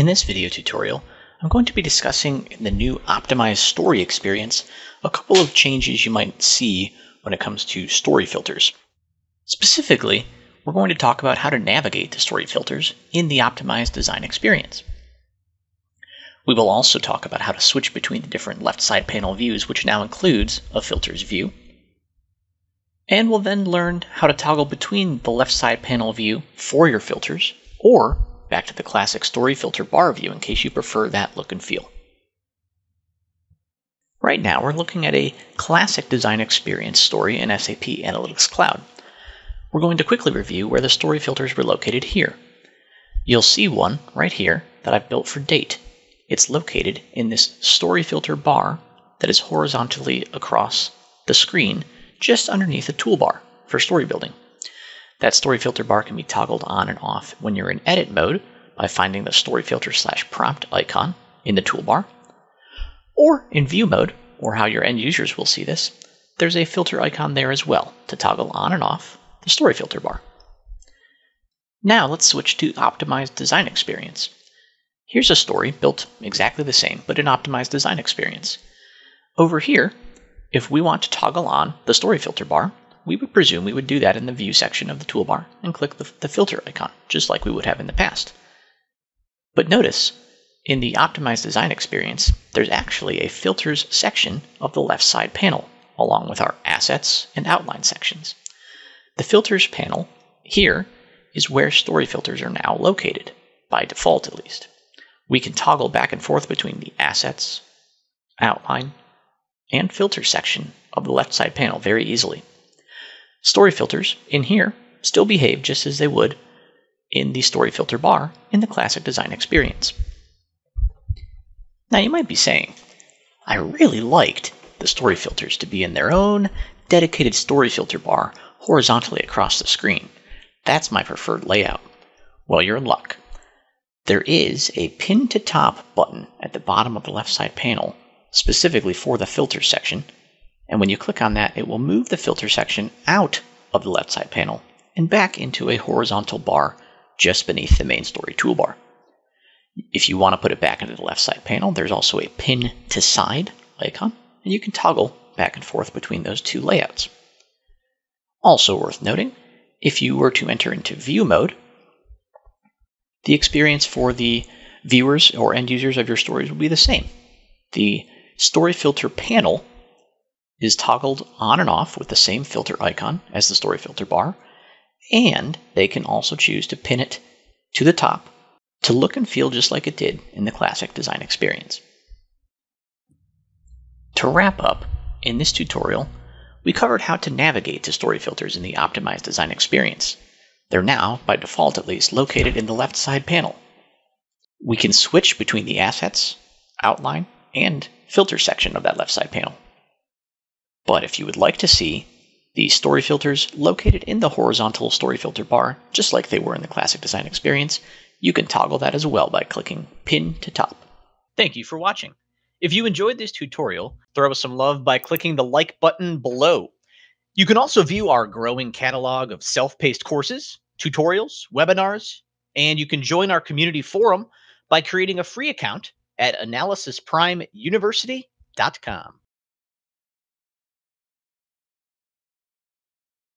In this video tutorial, I'm going to be discussing in the new optimized story experience a couple of changes you might see when it comes to story filters. Specifically, we're going to talk about how to navigate to story filters in the optimized design experience. We will also talk about how to switch between the different left side panel views, which now includes a filters view. And we'll then learn how to toggle between the left side panel view for your filters or back to the classic story filter bar view in case you prefer that look and feel. Right now, we're looking at a classic design experience story in SAP Analytics Cloud. We're going to quickly review where the story filters were located here. You'll see one right here that I've built for date. It's located in this story filter bar that is horizontally across the screen just underneath the toolbar for story building. That story filter bar can be toggled on and off when you're in edit mode by finding the story filter slash prompt icon in the toolbar. Or in view mode, or how your end users will see this, there's a filter icon there as well to toggle on and off the story filter bar. Now let's switch to optimized design experience. Here's a story built exactly the same, but in optimized design experience. Over here, if we want to toggle on the story filter bar, we would presume we would do that in the View section of the toolbar and click the, the filter icon, just like we would have in the past. But notice, in the Optimized Design experience, there's actually a Filters section of the left side panel, along with our Assets and Outline sections. The Filters panel here is where story filters are now located, by default at least. We can toggle back and forth between the Assets, Outline, and Filter section of the left side panel very easily. Story filters in here still behave just as they would in the story filter bar in the classic design experience. Now you might be saying, I really liked the story filters to be in their own dedicated story filter bar horizontally across the screen. That's my preferred layout. Well, you're in luck. There is a pin to top button at the bottom of the left side panel specifically for the filter section and when you click on that, it will move the filter section out of the left side panel and back into a horizontal bar just beneath the main story toolbar. If you want to put it back into the left side panel, there's also a pin to side icon, and you can toggle back and forth between those two layouts. Also worth noting, if you were to enter into view mode, the experience for the viewers or end users of your stories will be the same. The story filter panel is toggled on and off with the same filter icon as the story filter bar, and they can also choose to pin it to the top to look and feel just like it did in the classic design experience. To wrap up, in this tutorial, we covered how to navigate to story filters in the optimized design experience. They're now, by default at least, located in the left side panel. We can switch between the assets, outline, and filter section of that left side panel. But if you would like to see the story filters located in the horizontal story filter bar, just like they were in the classic design experience, you can toggle that as well by clicking pin to top. Thank you for watching. If you enjoyed this tutorial, throw us some love by clicking the like button below. You can also view our growing catalog of self-paced courses, tutorials, webinars, and you can join our community forum by creating a free account at analysisprimeuniversity.com.